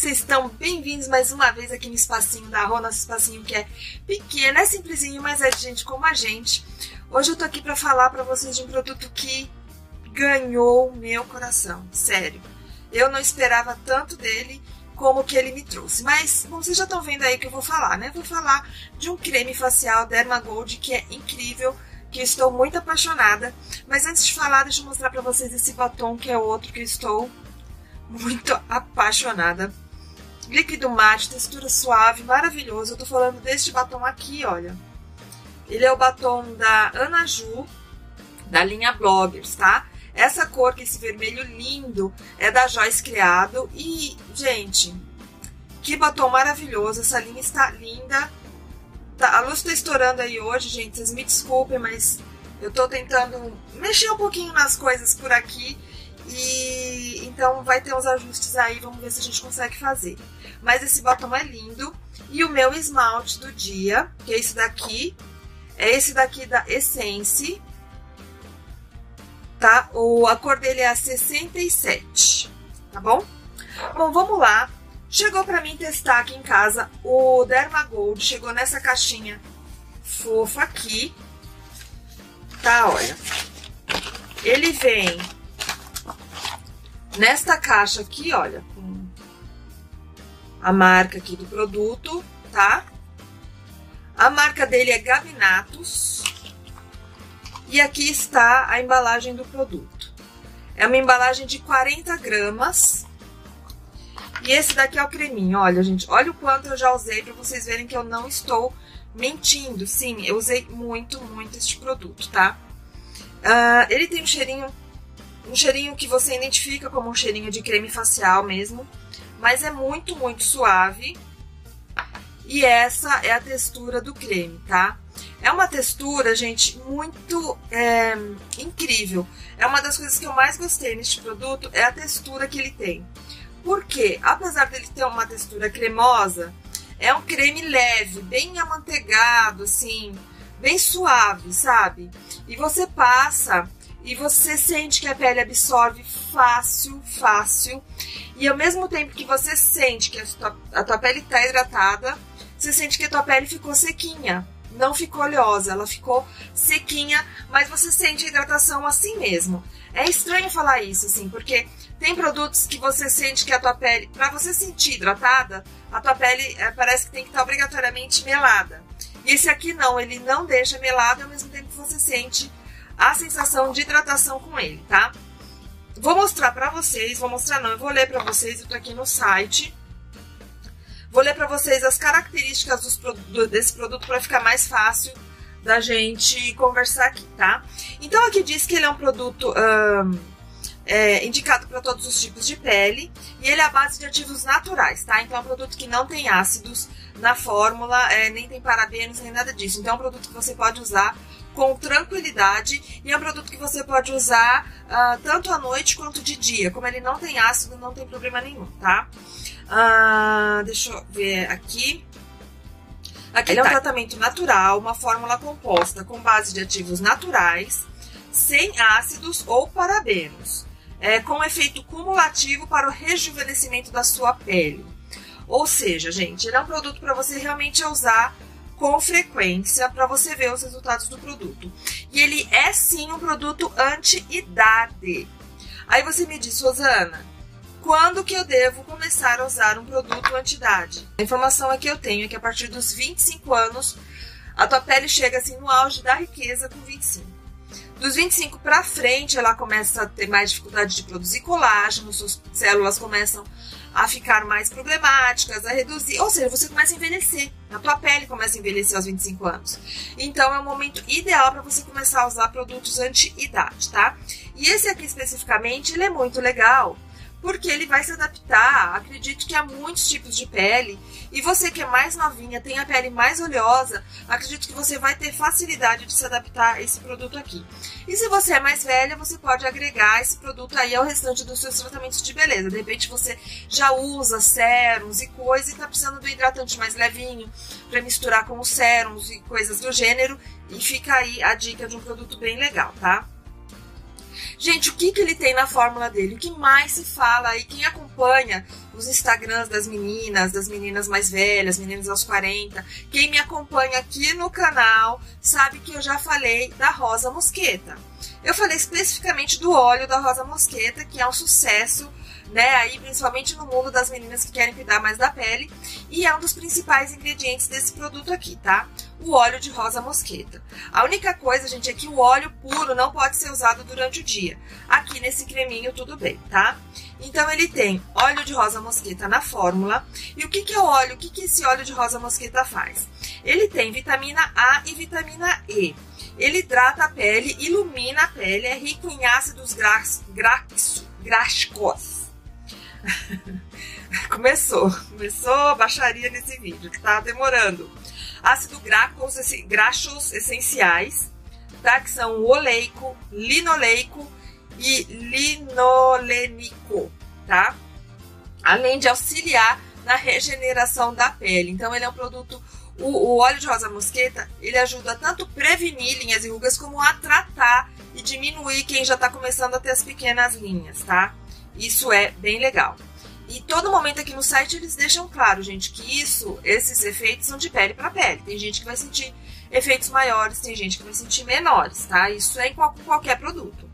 vocês estão? Bem-vindos mais uma vez aqui no espacinho da Rô, nosso espacinho que é pequeno, é simplesinho, mas é de gente como a gente. Hoje eu tô aqui para falar para vocês de um produto que ganhou meu coração, sério. Eu não esperava tanto dele como que ele me trouxe, mas vocês já estão vendo aí que eu vou falar, né? Vou falar de um creme facial Derma Gold que é incrível, que estou muito apaixonada. Mas antes de falar, deixa eu mostrar para vocês esse batom que é outro que eu estou muito apaixonada. Líquido mate, textura suave, maravilhoso. Eu tô falando deste batom aqui, olha. Ele é o batom da Ana Ju, da linha Bloggers, tá? Essa cor, que esse vermelho lindo, é da Joyce Criado. E, gente, que batom maravilhoso. Essa linha está linda. Tá, a luz tá estourando aí hoje, gente. Vocês me desculpem, mas eu tô tentando mexer um pouquinho nas coisas por aqui. E então vai ter uns ajustes aí, vamos ver se a gente consegue fazer. Mas esse batom é lindo. E o meu esmalte do dia, que é esse daqui, é esse daqui da Essence. Tá? O, a cor dele é a 67, tá bom? Bom, vamos lá. Chegou para mim testar aqui em casa o Derma Gold. Chegou nessa caixinha fofa aqui. Tá, olha. Ele vem Nesta caixa aqui, olha, a marca aqui do produto, tá? A marca dele é Gabinatos. E aqui está a embalagem do produto. É uma embalagem de 40 gramas. E esse daqui é o creminho. Olha, gente, olha o quanto eu já usei para vocês verem que eu não estou mentindo. Sim, eu usei muito, muito este produto, tá? Uh, ele tem um cheirinho um cheirinho que você identifica como um cheirinho de creme facial mesmo, mas é muito, muito suave. E essa é a textura do creme, tá? É uma textura, gente, muito é, incrível. É uma das coisas que eu mais gostei neste produto, é a textura que ele tem. Porque, apesar dele ter uma textura cremosa, é um creme leve, bem amanteigado, assim, bem suave, sabe? E você passa e você sente que a pele absorve fácil, fácil. E ao mesmo tempo que você sente que a tua, a tua pele está hidratada, você sente que a tua pele ficou sequinha. Não ficou oleosa, ela ficou sequinha, mas você sente a hidratação assim mesmo. É estranho falar isso, assim, porque tem produtos que você sente que a tua pele, para você sentir hidratada, a tua pele é, parece que tem que estar obrigatoriamente melada. E esse aqui não, ele não deixa melado ao mesmo tempo que você sente a sensação de hidratação com ele, tá? Vou mostrar pra vocês, vou mostrar não, eu vou ler pra vocês, eu tô aqui no site. Vou ler pra vocês as características dos, desse produto para ficar mais fácil da gente conversar aqui, tá? Então aqui diz que ele é um produto um, é, indicado para todos os tipos de pele e ele é a base de ativos naturais, tá? Então é um produto que não tem ácidos na fórmula, é, nem tem parabenos, nem nada disso. Então é um produto que você pode usar com tranquilidade e é um produto que você pode usar uh, tanto à noite quanto de dia. Como ele não tem ácido, não tem problema nenhum, tá? Uh, deixa eu ver aqui. Aqui ele é um tá. tratamento natural, uma fórmula composta com base de ativos naturais, sem ácidos ou parabenos, é, com efeito cumulativo para o rejuvenescimento da sua pele. Ou seja, gente, ele é um produto para você realmente usar com frequência para você ver os resultados do produto. E ele é sim um produto anti-idade. Aí você me diz, Rosana, quando que eu devo começar a usar um produto anti-idade? A informação é que eu tenho é que a partir dos 25 anos, a tua pele chega assim no auge da riqueza com 25. Dos 25 para frente, ela começa a ter mais dificuldade de produzir colágeno, suas células começam a ficar mais problemáticas, a reduzir, ou seja, você começa a envelhecer, a tua pele começa a envelhecer aos 25 anos. Então é o momento ideal para você começar a usar produtos anti-idade, tá? E esse aqui especificamente, ele é muito legal, porque ele vai se adaptar, acredito que a muitos tipos de pele. E você que é mais novinha, tem a pele mais oleosa, acredito que você vai ter facilidade de se adaptar a esse produto aqui. E se você é mais velha, você pode agregar esse produto aí ao restante dos seus tratamentos de beleza. De repente você já usa sérums e coisas e tá precisando do hidratante mais levinho para misturar com os sérums e coisas do gênero. E fica aí a dica de um produto bem legal, tá? Gente, o que, que ele tem na fórmula dele? O que mais se fala aí? Quem acompanha os Instagrams das meninas, das meninas mais velhas, meninas aos 40, quem me acompanha aqui no canal sabe que eu já falei da rosa mosqueta. Eu falei especificamente do óleo da rosa mosqueta, que é um sucesso né? Aí, principalmente no mundo das meninas que querem cuidar mais da pele. E é um dos principais ingredientes desse produto aqui, tá? O óleo de rosa mosqueta. A única coisa, gente, é que o óleo puro não pode ser usado durante o dia. Aqui nesse creminho, tudo bem, tá? Então, ele tem óleo de rosa mosqueta na fórmula. E o que, que é o óleo? O que, que esse óleo de rosa mosqueta faz? Ele tem vitamina A e vitamina E. Ele hidrata a pele, ilumina a pele, é rico em ácidos graxos, começou, começou a baixaria nesse vídeo, que tá demorando. Ácido graxos essenciais, tá? Que são oleico, linoleico e linolênico, tá? Além de auxiliar na regeneração da pele. Então, ele é um produto o, o, óleo de rosa mosqueta, ele ajuda tanto prevenir linhas e rugas como a tratar e diminuir quem já está começando a ter as pequenas linhas, tá? Isso é bem legal. E todo momento aqui no site eles deixam claro, gente, que isso, esses efeitos são de pele para pele. Tem gente que vai sentir efeitos maiores, tem gente que vai sentir menores, tá? Isso é com qualquer produto.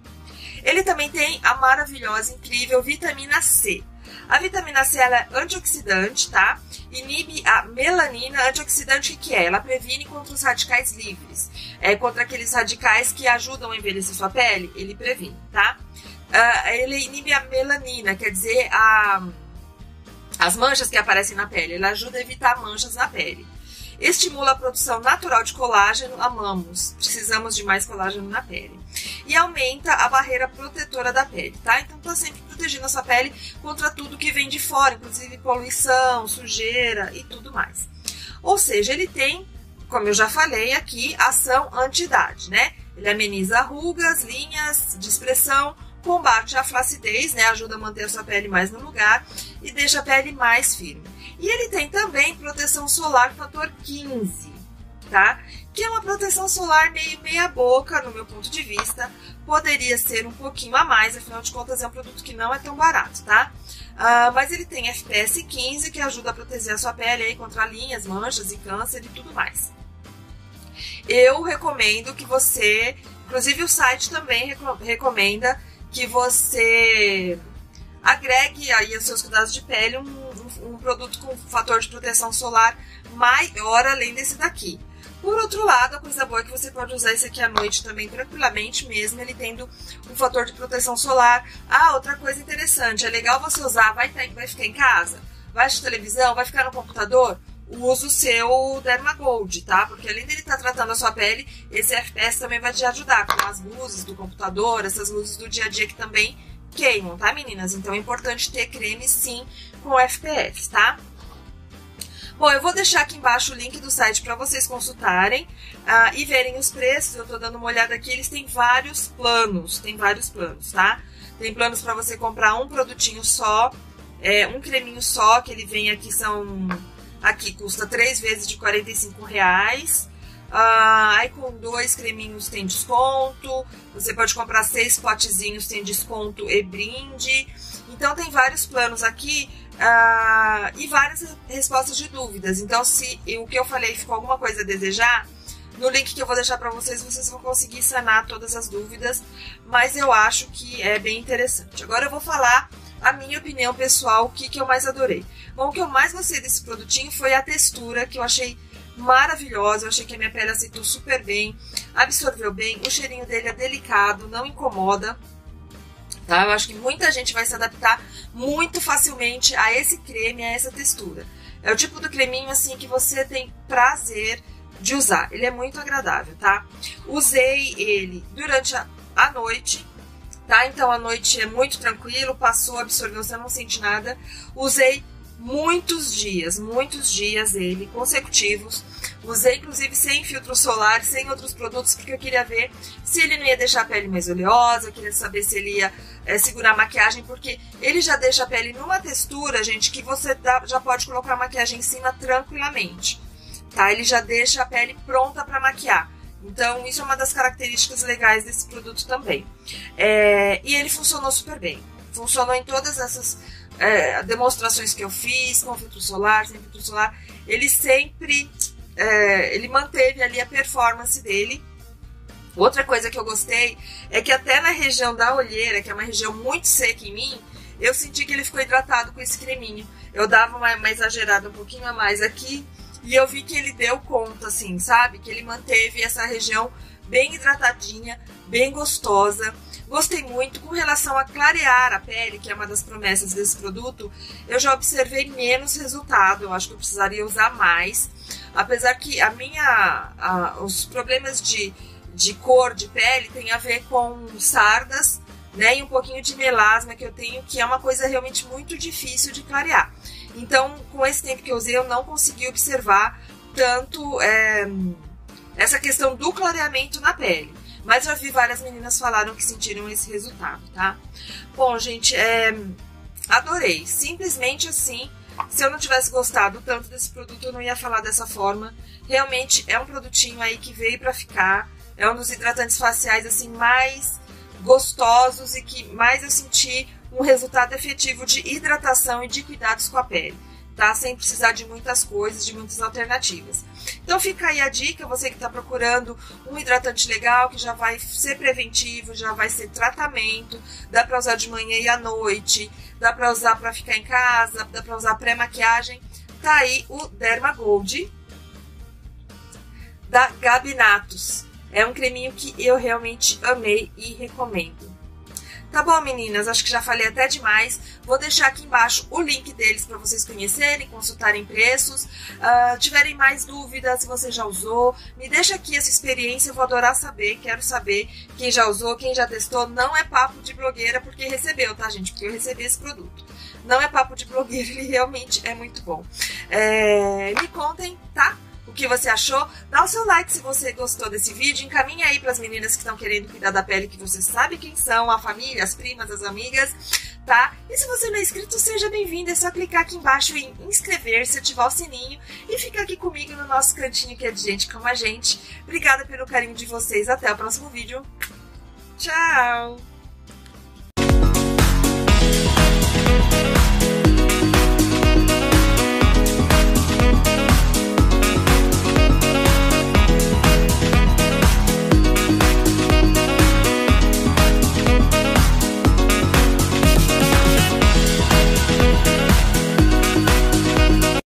Ele também tem a maravilhosa, incrível vitamina C. A vitamina C ela é antioxidante, tá? Inibe a melanina. Antioxidante o que é? Ela previne contra os radicais livres. É contra aqueles radicais que ajudam a envelhecer sua pele, ele previne, tá? uh, ele inibe a melanina, quer dizer, a, as manchas que aparecem na pele. Ele ajuda a evitar manchas na pele. Estimula a produção natural de colágeno, amamos. Precisamos de mais colágeno na pele. E aumenta a barreira protetora da pele, tá? Então tá sempre protegendo a sua pele contra tudo que vem de fora, inclusive poluição, sujeira e tudo mais. Ou seja, ele tem, como eu já falei aqui, ação anti-idade, né? Ele ameniza rugas, linhas de expressão, combate a flacidez, né? Ajuda a manter a sua pele mais no lugar e deixa a pele mais firme. E ele tem também proteção solar fator 15, tá? Que é uma proteção solar meio meia boca, no meu ponto de vista. Poderia ser um pouquinho a mais, afinal de contas é um produto que não é tão barato, tá? Uh, mas ele tem FPS 15, que ajuda a proteger a sua pele aí contra linhas, manchas e câncer e tudo mais. Eu recomendo que você, inclusive o site também recomenda que você agregue aí aos seus cuidados de pele um, um, um, produto com fator de proteção solar maior além desse daqui. Por outro lado, a coisa boa é que você pode usar esse aqui à noite também tranquilamente, mesmo ele tendo um fator de proteção solar. Ah, outra coisa interessante, é legal você usar, vai, ter, vai ficar em casa, vai assistir televisão, vai ficar no computador, o seu Dermagold, tá? Porque além dele estar tá tratando a sua pele, esse FPS também vai te ajudar com as luzes do computador, essas luzes do dia a dia que também queimam, tá, meninas? Então é importante ter creme sim com FPS, tá? Bom, eu vou deixar aqui embaixo o link do site para vocês consultarem uh, e verem os preços. Eu tô dando uma olhada aqui, eles têm vários planos, tem vários planos, tá? Tem planos para você comprar um produtinho só, é, um creminho só, que ele vem aqui, são Aqui custa três vezes de 45 reais. Ah, aí com dois creminhos tem desconto. Você pode comprar seis potezinhos, tem desconto e brinde. Então tem vários planos aqui ah, e várias respostas de dúvidas. Então se o que eu falei ficou alguma coisa a desejar, no link que eu vou deixar para vocês, vocês vão conseguir sanar todas as dúvidas. Mas eu acho que é bem interessante. Agora eu vou falar a minha opinião pessoal, o que, que eu mais adorei. Bom, o que eu mais gostei desse produtinho foi a textura, que eu achei maravilhosa, eu achei que a minha pele aceitou super bem, absorveu bem, o cheirinho dele é delicado, não incomoda, tá? Eu acho que muita gente vai se adaptar muito facilmente a esse creme, a essa textura. É o tipo do creminho, assim, que você tem prazer de usar. Ele é muito agradável, tá? Usei ele durante a, a noite, tá? Então a noite é muito tranquilo, passou, absorveu, você não sente nada. Usei muitos dias, muitos dias ele consecutivos. Usei inclusive sem filtro solar, sem outros produtos, porque eu queria ver se ele não ia deixar a pele mais oleosa, eu queria saber se ele ia é, segurar a maquiagem, porque ele já deixa a pele numa textura, gente, que você dá, já pode colocar a maquiagem em cima tranquilamente, tá? Ele já deixa a pele pronta para maquiar. Então, isso é uma das características legais desse produto também. É, e ele funcionou super bem. Funcionou em todas essas é, demonstrações que eu fiz, com filtro solar, sem filtro solar. Ele sempre é, ele manteve ali a performance dele. Outra coisa que eu gostei é que até na região da olheira, que é uma região muito seca em mim, eu senti que ele ficou hidratado com esse creminho. Eu dava uma, uma exagerada um pouquinho a mais aqui e eu vi que ele deu conta, assim, sabe? Que ele manteve essa região bem hidratadinha, bem gostosa. Gostei muito. Com relação a clarear a pele, que é uma das promessas desse produto, eu já observei menos resultado. Eu acho que eu precisaria usar mais. Apesar que a minha, a, os problemas de, de cor de pele tem a ver com sardas, né, e um pouquinho de melasma que eu tenho, que é uma coisa realmente muito difícil de clarear. Então, com esse tempo que eu usei, eu não consegui observar tanto é, essa questão do clareamento na pele. Mas já vi várias meninas falaram que sentiram esse resultado, tá? Bom, gente, é, adorei. Simplesmente assim, se eu não tivesse gostado tanto desse produto, eu não ia falar dessa forma. Realmente é um produtinho aí que veio para ficar. É um dos hidratantes faciais assim mais gostosos e que mais eu senti um resultado efetivo de hidratação e de cuidados com a pele, tá? Sem precisar de muitas coisas, de muitas alternativas. Então fica aí a dica, você que está procurando um hidratante legal, que já vai ser preventivo, já vai ser tratamento, dá para usar de manhã e à noite, dá para usar para ficar em casa, dá para usar pré-maquiagem. Tá aí o Derma Gold da Gabinatos. É um creminho que eu realmente amei e recomendo. Tá bom, meninas? Acho que já falei até demais. Vou deixar aqui embaixo o link deles para vocês conhecerem, consultarem preços. Uh, tiverem mais dúvidas, se você já usou, me deixa aqui essa experiência. Eu vou adorar saber. Quero saber quem já usou, quem já testou. Não é papo de blogueira porque recebeu, tá, gente? Porque eu recebi esse produto. Não é papo de blogueira, ele realmente é muito bom. É, me contem, tá? O que você achou. Dá o seu like se você gostou desse vídeo. Encaminha aí para as meninas que estão querendo cuidar da pele, que você sabe quem são, a família, as primas, as amigas, tá? E se você não é inscrito, seja bem-vindo. É só clicar aqui embaixo em inscrever-se, ativar o sininho e ficar aqui comigo no nosso cantinho que é de gente como a gente. Obrigada pelo carinho de vocês. Até o próximo vídeo. Tchau!